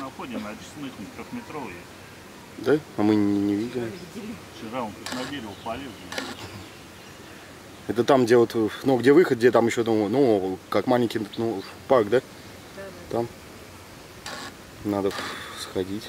на входе на очистных трехметровые. Да? А мы не, не видели. Вчера он тут на дерево полез. Это там, где вот, ну, где выход, где там еще, ну, ну как маленький, ну, парк, да? Там. Надо сходить.